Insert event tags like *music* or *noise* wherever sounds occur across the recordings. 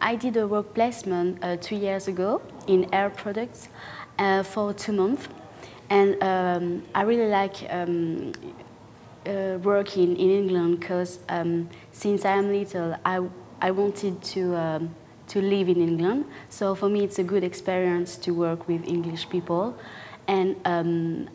I did a work placement uh, two years ago in Air Products uh, for two months, and um, I really like um, uh, working in England because um, since I am little, I, I wanted to, um, to live in England. So for me, it's a good experience to work with English people. And um,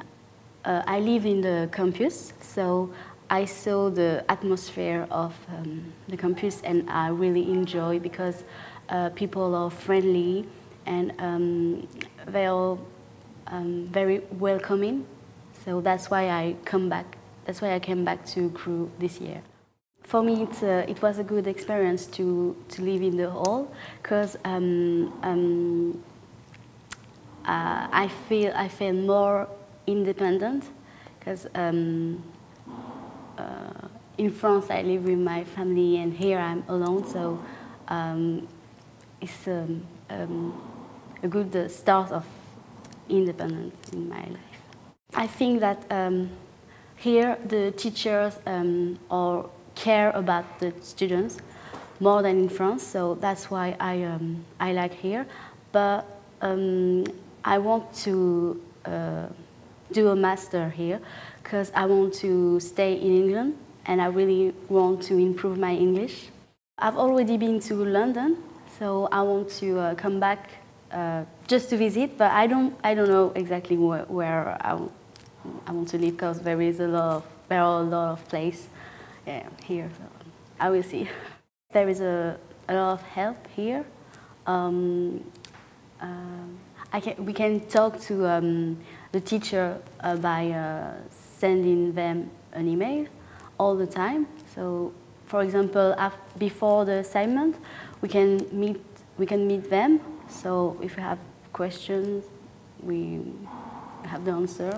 uh, I live in the campus, so I saw the atmosphere of um, the campus and I really enjoy because uh, people are friendly and um, they are um, very welcoming. So that's why I come back. That's why I came back to Crewe this year. For me, uh, it was a good experience to, to live in the hall because um, um, uh, I feel I feel more independent because um, in France I live with my family and here I'm alone so um, it's um, um, a good start of independence in my life. I think that um, here the teachers um, are care about the students more than in France so that's why I, um, I like here but I want to uh, do a master here because I want to stay in England and I really want to improve my English. I've already been to London, so I want to uh, come back uh, just to visit, but I don't, I don't know exactly where, where I, I want to live because there is a lot of, there are a lot of places yeah, here, so I will see. *laughs* There is a, a lot of help here. Um, um can, we can talk to um, the teacher uh, by uh, sending them an email all the time. So, for example, before the assignment, we can meet we can meet them. So, if you have questions, we have the answer.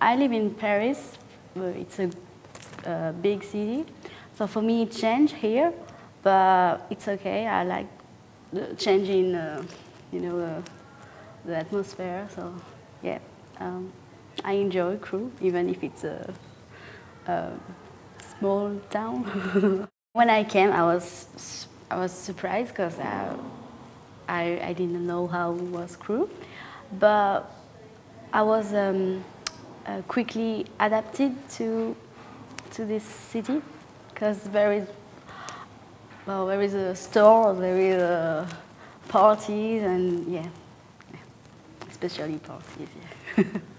I live in Paris. It's a, a big city, so for me it changed here, but it's okay. I like the changing, uh, you know. Uh, the atmosphere. So yeah, um, I enjoy Crewe even if it's a, a small town. *laughs* when I came, I was I was surprised because I, I, I didn't know how it was Crewe, but I was um, uh, quickly adapted to to this city because there is well there is a store, there is a parties, and yeah especially parties. Yeah. *laughs*